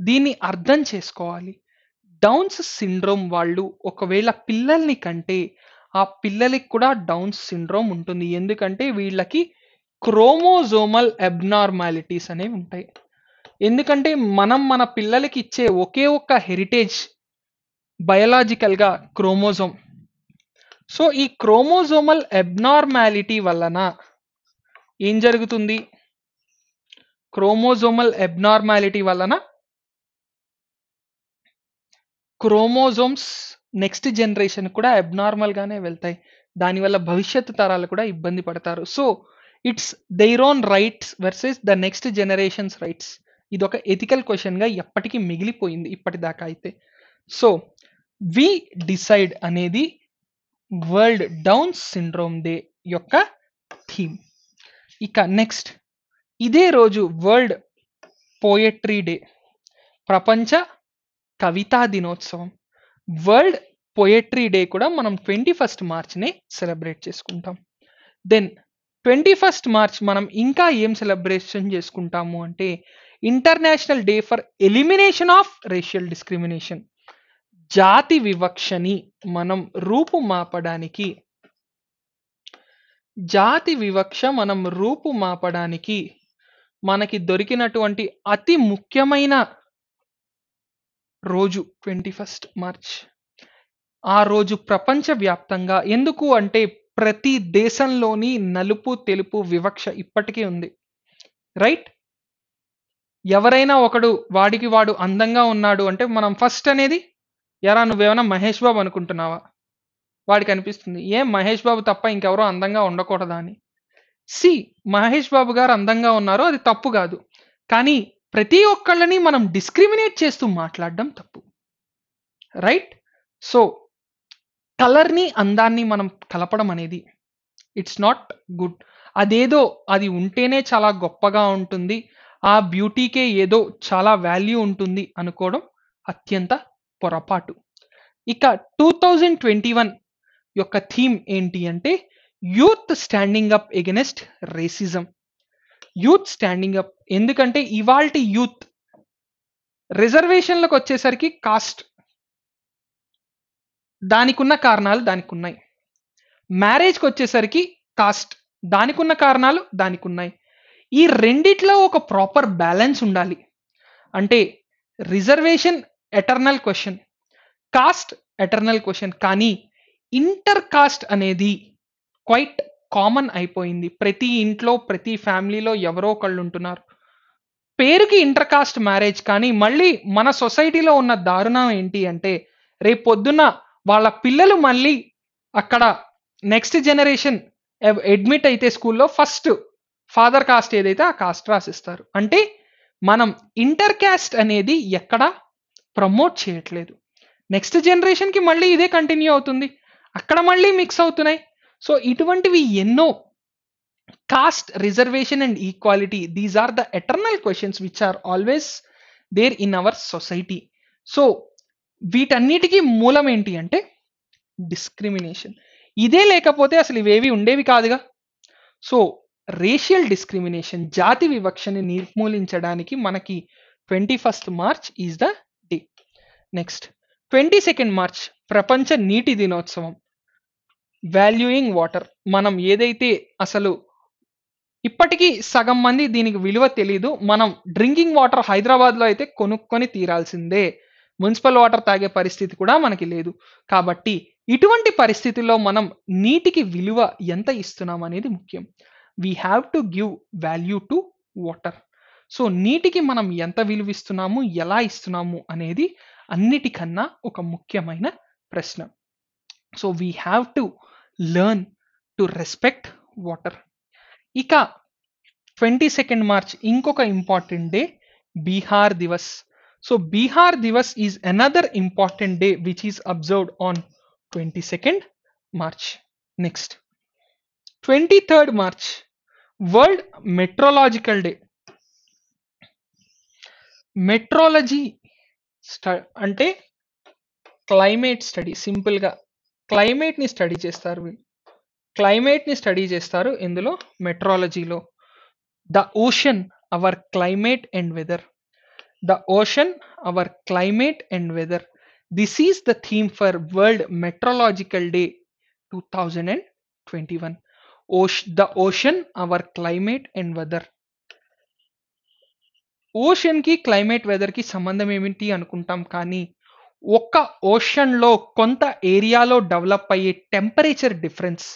దీన్ని అర్థం చేసుకోవాలి. డౌన్స్ సిండ్రోమ్ వాళ్ళు ఒకవేళ పిల్లల్ని కంటే ఆ పిల్లలకి కూడా డౌన్స్ సిండ్రోమ్ ఉంటుంది. ఎందుకంటే వీళ్ళకి క్రోమోజోమల్ అబ్నార్మాలిటీస్ అనేవి ఉంటాయి. ఎందుకంటే మనం మన పిల్లలకి ఇచ్చే ఒకే ఒక్క హెరిటేజ్ బయలాజికల్గా క్రోమోజోమ్ సో ఈ క్రోమోజోమల్ ఎబ్నార్మాలిటీ వలన ఏం జరుగుతుంది? క్రోమోజోమల్ ఎబ్నార్మాలిటీ వలన క్రోమోజోమ్స్ నెక్స్ట్ జనరేషన్ కూడా అబ్నార్మల్గానే వెళ్తాయి. దానివల్ల భవిష్యత్తు తరాలు కూడా ఇబ్బంది పడతారు. So it's their own rights versus the next generations rights ఇది ఒక ఎథికల్ క్వశ్చన్గా ఎప్పటికీ మిగిలిపోయింది ఇప్పటిదాకా అయితే. సో వి డిసైడ్ అనేది వరల్డ్ డౌన్ సిండ్రోమ్ డే యొక్క థీమ్. ఇక నెక్స్ట్ ఇదే రోజు వరల్డ్ పోయట్రీ డే ప్రపంచ కవితా దినోత్సవం. వరల్డ్ పోయట్రీ డే కూడా మనం ట్వంటీ ఫస్ట్ మార్చ్నే సెలబ్రేట్ చేసుకుంటాం. దెన్ ట్వంటీ ఫస్ట్ మార్చ్ మనం ఇంకా ఏం సెలబ్రేషన్ చేసుకుంటాము అంటే international day for elimination of racial discrimination. జాతి వివక్షని మనం రూపుమాపడానికి జాతి వివక్ష మనం రూపుమాపడానికి మనకి దొరికినటువంటి అతి ముఖ్యమైన రోజు ట్వంటీ ఫస్ట్ మార్చ్. ఆ రోజు ప్రపంచవ్యాప్తంగా ఎందుకు అంటే ప్రతి దేశంలోని నలుపు తెలుపు వివక్ష ఇప్పటికీ ఉంది. రైట్? ఎవరైనా ఒకడు వాడికి వాడు అందంగా ఉన్నాడు అంటే మనం ఫస్ట్ అనేది ఎరా నువ్వేమైనా మహేష్ బాబు అనుకుంటున్నావా? వాడికి అనిపిస్తుంది ఏం మహేష్ బాబు తప్ప ఇంకెవరో అందంగా ఉండకూడదా అని. సి మహేష్ బాబు గారు అందంగా ఉన్నారో అది తప్పు కాదు. కానీ ప్రతి ఒక్కళ్ళని మనం డిస్క్రిమినేట్ చేస్తూ మాట్లాడడం తప్పు. రైట్? సో కలర్ని అందాన్ని మనం కలపడం అనేది ఇట్స్ నాట్ గుడ్. అదేదో అది ఉంటేనే చాలా గొప్పగా ఉంటుంది. ఆ బ్యూటీకే ఏదో చాలా వాల్యూ ఉంటుంది అనుకోవడం అత్యంత పొరపాటు. ఇక టూ థౌజండ్ ట్వంటీ వన్ యొక్క థీమ్ ఏంటి అంటే youth standing up against racism. Youth standing up ఎందుకంటే ఇవాల్టి యూత్ రిజర్వేషన్లకు వచ్చేసరికి కాస్ట్ దానికున్న కారణాలు దానికి ఉన్నాయి మ్యారేజ్కి వచ్చేసరికి కాస్ట్ దానికున్న కారణాలు దానికి ఉన్నాయి ఈ రెండిట్లో ఒక ప్రాపర్ బ్యాలెన్స్ ఉండాలి. అంటే reservation eternal question caste eternal question కానీ ఇంటర్ కాస్ట్ అనేది క్వైట్ కామన్ అయిపోయింది. ప్రతి ఇంట్లో ప్రతి ఫ్యామిలీలో ఎవరో ఒకళ్ళు ఉంటున్నారు. పేరుకి ఇంటర్ కాస్ట్ మ్యారేజ్ కానీ మళ్ళీ మన సొసైటీలో ఉన్న దారుణం ఏంటి అంటే రేపు పొద్దున్న వాళ్ళ పిల్లలు మళ్ళీ అక్కడ నెక్స్ట్ జనరేషన్ అడ్మిట్ అయితే స్కూల్లో ఫస్ట్ ఫాదర్ కాస్ట్ ఏదైతే ఆ కాస్ట్ రాసిస్తారు. అంటే మనం ఇంటర్ కాస్ట్ అనేది ఎక్కడ ప్రమోట్ చేయట్లేదు. నెక్స్ట్ జనరేషన్కి మళ్ళీ ఇదే కంటిన్యూ అవుతుంది. అక్కడ మళ్ళీ మిక్స్ అవుతున్నాయి. సో ఇటువంటివి ఎన్నో caste reservation and equality these are the eternal questions which are always there in our society so వీటన్నిటికీ మూలం ఏంటి అంటే డిస్క్రిమినేషన్ ఇదే లేకపోతే అసలు ఇవేవి ఉండేవి కాదుగా. సో రేషియల్ డిస్క్రిమినేషన్ జాతి వివక్షని నిర్మూలించడానికి మనకి twenty first March is the next twenty second March ప్రపంచ నీటి దినోత్సవం వాల్యూయింగ్ వాటర్ మనం ఏదైతే అసలు ఇప్పటికీ సగం మంది దీనికి విలువ తెలియదు మనం డ్రింకింగ్ వాటర్ హైదరాబాద్లో అయితే కొనుక్కొని తీరాల్సిందే. మున్సిపల్ వాటర్ తాగే పరిస్థితి కూడా మనకి లేదు. కాబట్టి ఇటువంటి పరిస్థితుల్లో మనం నీటికి విలువ ఎంత ఇస్తున్నాం అనేది ముఖ్యం. We have to give value to water so నీటికి మనం ఎంత విలువ ఇస్తున్నాము ఎలా ఇస్తున్నాము అనేది అన్నిటికన్నా ఒక ముఖ్యమైన ప్రశ్న. So we have to learn to respect water ఇక ట్వంటీ సెకండ్ మార్చ్ ఇంకొక important day Bihar Diwas so Bihar Diwas is another important day which is observed on twenty second March next twenty third March world metrological day metrology స్ట అంటే climate study సింపుల్గా క్లైమేట్ని study చేస్తారు వీళ్ళు. క్లైమేట్ని study చేస్తారు ఇందులో మెట్రాలజీలో. The ocean our climate and weather. The ocean our climate and weather. This is the theme for world metrological day two thousand and twenty one. Osh the ocean our climate and weather. ఓషన్కి climate వెదర్కి సంబంధం ఏమిటి అనుకుంటాం కానీ ఒక్క ఓషన్లో కొంత ఏరియాలో develop అయ్యే temperature difference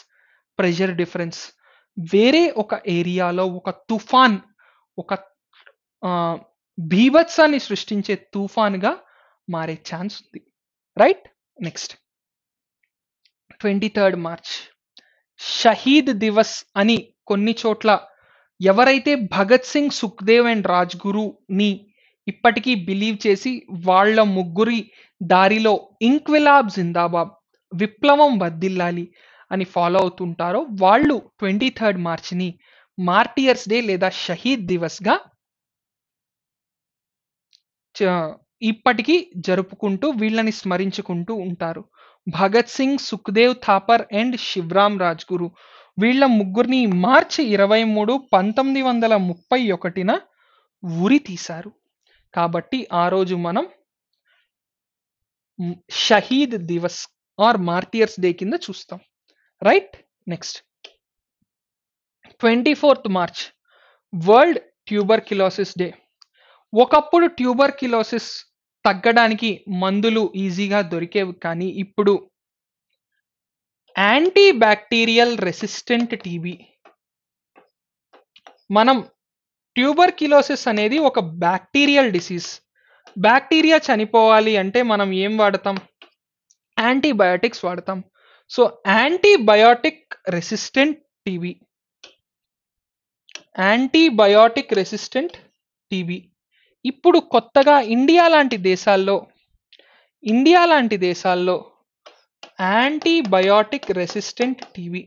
pressure difference వేరే ఒక ఏరియాలో ఒక తుఫాన్ ఒక భీభత్సాన్ని సృష్టించే తుఫాన్గా మారే ఛాన్స్ ఉంది. Right? Next. Twenty third March. Shaheed Diwas అని కొన్ని చోట్ల ఎవరైతే భగత్ సింగ్ సుఖ్దేవ్ అండ్ రాజ్గురుని ఇప్పటికీ బిలీవ్ చేసి వాళ్ళ ముగ్గురి దారిలో ఇంక్విలాబ్ జిందాబాద్ విప్లవం వర్దిల్లాలి అని ఫాలో అవుతుంటారో వాళ్ళు ట్వంటీ థర్డ్ మార్చిని మార్టియర్స్ డే లేదా షహీద్ దివస్గా చ- ఇప్పటికీ జరుపుకుంటూ వీళ్ళని స్మరించుకుంటూ ఉంటారు. భగత్ సింగ్ సుఖ్దేవ్ థాపర్ అండ్ శివరామ్ రాజ్గురు వీళ్ళ ముగ్గురిని మార్చి ఇరవై మూడు పంతొమ్మిది వందల ముప్పై ఒకటిన ఉరి తీశారు. కాబట్టి ఆ రోజు మనం Shaheed Diwas or martyrs day కింద చూస్తాం. Right? Next. Twenty fourth March world tuberculosis day. ఒకప్పుడు ట్యూబర్ కిలోసిస్ తగ్గడానికి మందులు ఈజీగా దొరికేవి కానీ ఇప్పుడు యాంటీ బ్యాక్టీరియల్ రెసిస్టెంట్ టీబీ. మనం ట్యూబర్కిలోసిస్ అనేది ఒక బ్యాక్టీరియల్ డిసీజ్. బ్యాక్టీరియా చనిపోవాలి అంటే మనం ఏం వాడతాం? యాంటీబయాటిక్స్ వాడతాం. So antibiotic resistant TB. Antibiotic resistant TB. ఇప్పుడు కొత్తగా ఇండియా లాంటి దేశాల్లో ఇండియా లాంటి దేశాల్లో యాంటీబయాటిక్ రెసిస్టెంట్ టీవీ.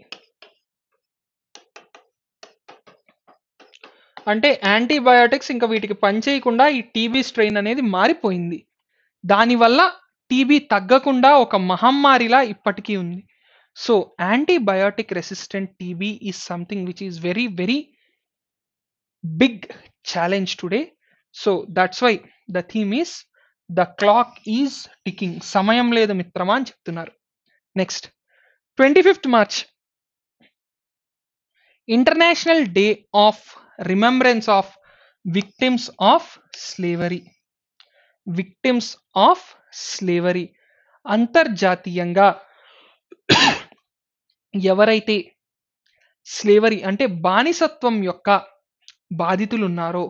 అంటే యాంటీబయాటిక్స్ ఇంకా వీటికి పనిచేయకుండా ఈ టీబీ స్ట్రెయిన్ అనేది మారిపోయింది. దానివల్ల టీబీ తగ్గకుండా ఒక మహమ్మారిలా ఇప్పటికీ ఉంది. So antibiotic resistant TB is something which is very very big challenge today so that's why the theme is the clock is ticking సమయం లేదు మిత్రమా అని చెప్తున్నారు. Next twenty fifth March international day of remembrance of victims of slavery victims of slavery అంతర్జాతీయంగా ఎవరైతే slavery అంటే బానిసత్వం యొక్క బాధితులు ఉన్నారో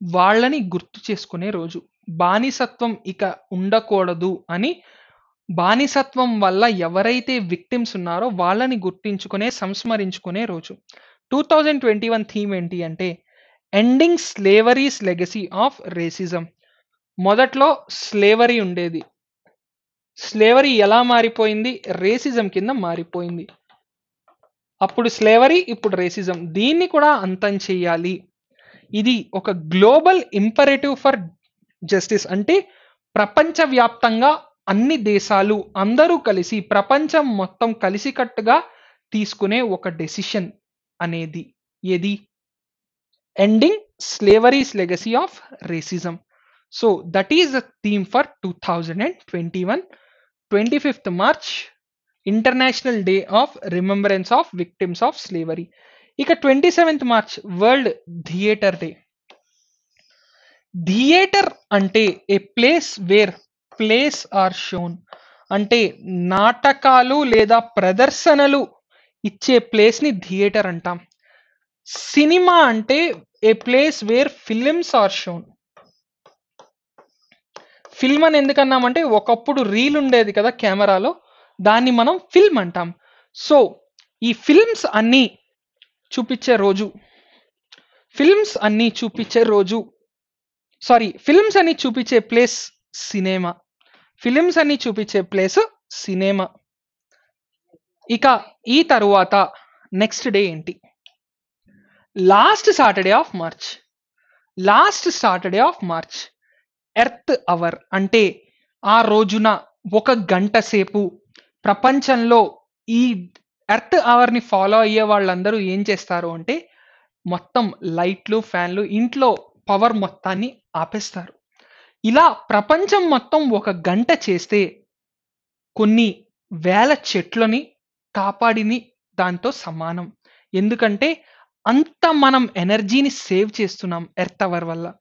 వాళ్ళని గుర్తు చేసుకునే రోజు. బానిసత్వం ఇక ఉండకూడదు అని బానిసత్వం వల్ల ఎవరైతే విక్టిమ్స్ ఉన్నారో వాళ్ళని గుర్తించుకునే సంస్మరించుకునే రోజు. Two thousand twenty one theme ఏంటి అంటే ending slavery's legacy of racism మొదట్లో స్లేవరీ ఉండేది. స్లేవరీ ఎలా మారిపోయింది? రేసిజం కింద మారిపోయింది. అప్పుడు స్లేవరీ ఇప్పుడు రేసిజం దీన్ని కూడా అంతం చేయాలి. ఇది ఒక గ్లోబల్ ఇంపరేటివ్ ఫర్ జస్టిస్ అంటే ప్రపంచవ్యాప్తంగా అన్ని దేశాలు అందరూ కలిసి ప్రపంచం మొత్తం కలిసికట్టుగా తీసుకునే ఒక డెసిషన్ అనేది. ఏది? Ending slavery's legacy of racism so that is the theme for two thousand and twenty one twenty fifth March international day of remembrance of victims of slavery ఇక twenty seventh March world theatre day theatre అంటే a place where place are shown. అంటే నాటకాలు లేదా ప్రదర్శనలు ఇచ్చే ప్లేస్ని theatre అంటాం. Cinema అంటే a place where films are shown. Film అని ఎందుకన్నామంటే ఒకప్పుడు రీల్ ఉండేది కదా కెమెరాలో దాన్ని మనం ఫిల్మ్ అంటాం. సో ఈ ఫిల్మ్స్ అన్నీ చూపించే రోజు ఫిల్మ్స్ అన్నీ చూపించే రోజు సారీ ఫిల్మ్స్ అని చూపించే ప్లేస్ సినిమా. ఫిలిమ్స్ అన్ని చూపించే ప్లేస్ సినిమా. ఇక ఈ తరువాత నెక్స్ట్ డే ఏంటి? Last Saturday of March. Last Saturday of March. Earth hour అంటే ఆ రోజున ఒక గంట సేపు ప్రపంచంలో ఈ ఎర్త్ అవర్ని ఫాలో అయ్యే వాళ్ళందరూ ఏం చేస్తారు అంటే మొత్తం లైట్లు ఫ్యాన్లు ఇంట్లో పవర్ మొత్తాన్ని ఆపేస్తారు. ఇలా ప్రపంచం మొత్తం ఒక గంట చేస్తే కొన్ని వేల చెట్లని కాపాడిని దాంతో సమానం. ఎందుకంటే అంత మనం ఎనర్జీని సేవ్ చేస్తున్నాం ఎర్త్ అవర్ వల్ల.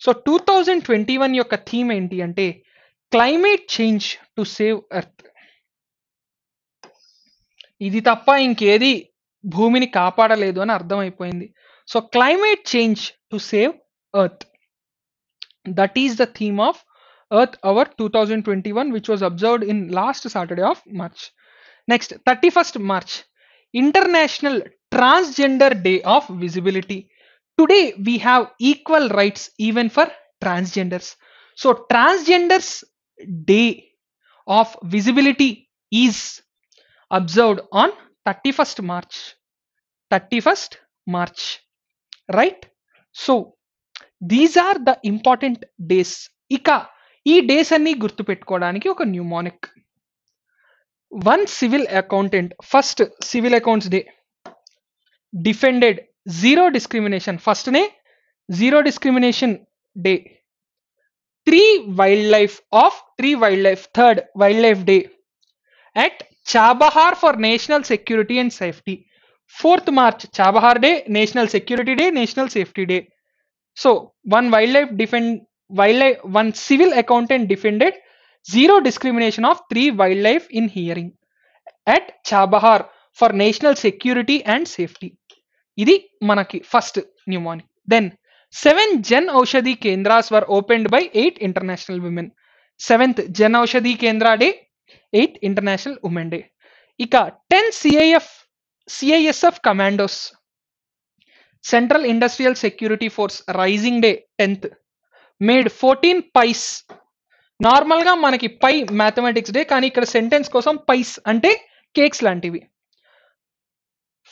So two thousand twenty one యొక్క థీమ్ ఏంటి అంటే climate change to save earth. ఇది తప్ప ఇంకేది భూమిని కాపాడలేదు అని అర్థమైపోయింది. So climate change to save earth. That is the theme of earth hour 2021 which was observed in last saturday of march. Next 31st march international transgender day of visibility. Today we have equal rights even for transgenders. So transgenders day of visibility is observed on 31st march. 31st march right? So these are the important days ఇక ఈ days అన్ని గుర్తుపెట్టుకోవడానికి ఒక mnemonic one civil accountant first civil accounts day defended zero discrimination ఫస్ట్నే zero discrimination day three wildlife of three wildlife third wildlife day at Chabahar for national security and safety fourth March Chabahar day national security day national safety day So one wildlife defend wildlife one civil accountant defended zero discrimination of three wildlife in hearing at Chabahar for national security and safety. ఇది మనకి first mnemonic then seven Jan Aushadhi Kendras were opened by eight international women seventh Jan Aushadhi Kendra day eighth international women day ఇక ten CIF CISF commandos central industrial security force raising day tenth made fourteen pies నార్మల్గా మనకి pi mathematics day కానీ ఇక్కడ sentence కోసం pies అంటే cakes లాంటివి.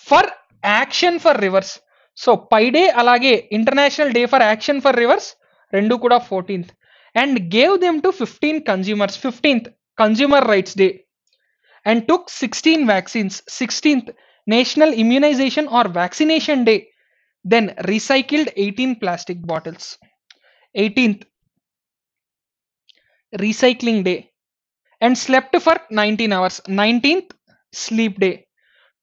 For action for rivers so pie day అలాగే international day for action for rivers రెండు కూడా fourteenth and gave them to fifteen consumers fifteenth consumer rights day and took sixteen vaccines sixteenth national immunization or vaccination day then recycled 18 plastic bottles. 18th recycling day. And slept for 19 hours. 19th sleep day.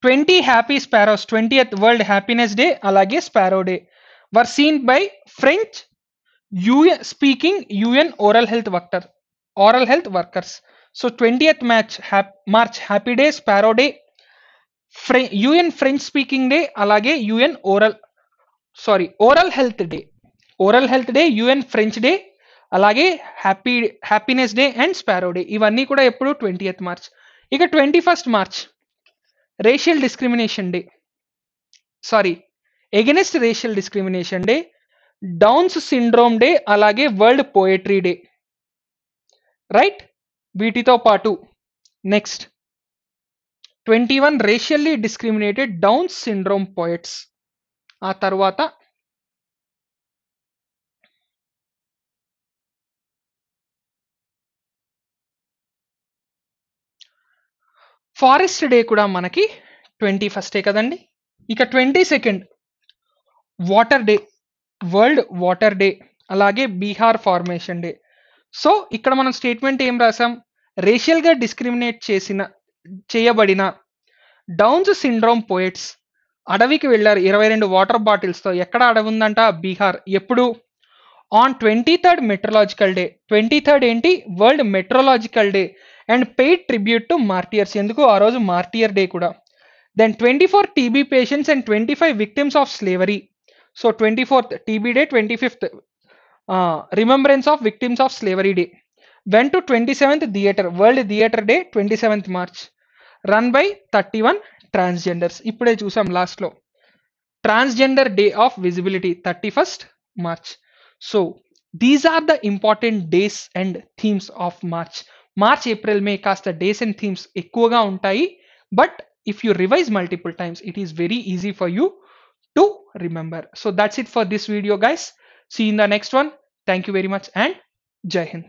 20 happy sparrows. 20th world happiness day alage sparrow day. Were seen by french UN speaking un oral health worker oral health workers. So 20th match hap, march happy day sparrow day. Fre- un french speaking day alage un oral sorry oral health day oral health day UN French day అలాగే happy happiness day and sparrow day ఇవన్నీ కూడా ఎప్పుడు twenty March ఇక twenty first March racial discrimination day sorry against racial discrimination day downs syndrome day అలాగే world poetry day right వీటితో పాటు next twenty one racially discriminated downs syndrome poets ఆ తర్వాత forest day కూడా మనకి ట్వంటీ ఫస్టే కదండి. ఇక twenty second water day world water day అలాగే బీహార్ ఫార్మేషన్ డే. సో ఇక్కడ మనం స్టేట్మెంట్ ఏం రాసాం రేషియల్గా డిస్క్రిమినేట్ చేసిన చేయబడిన డౌన్స్ సిండ్రోమ్ పోయట్స్ అడవికి వెళ్ళారు ఇరవై రెండు వాటర్ బాటిల్స్తో. ఎక్కడ అడవి ఉందంట? బీహార్. ఎప్పుడు? On twenty third metrological day. Twenty third ఏంటి? World metrological day and paid tribute to martyrs. ఎందుకు? ఆ రోజు మార్టియర్ డే కూడా. Then twenty four TB patients and twenty five victims of slavery. So twenty fourth TB day twenty fifth remembrance of victims of slavery day. When to twenty seventh theatre world theatre day twenty seventh March. Run by thirty one transgenders ఇప్పుడే చూసాం లాస్ట్లో transgender day of visibility thirty first March so these are the important days and themes of March March April May కాస్త days and themes ఎక్కువగా ఉంటాయి. But if you revise multiple times it is very easy for you to remember so that's it for this video guys see in the next one thank you very much and Jai Hind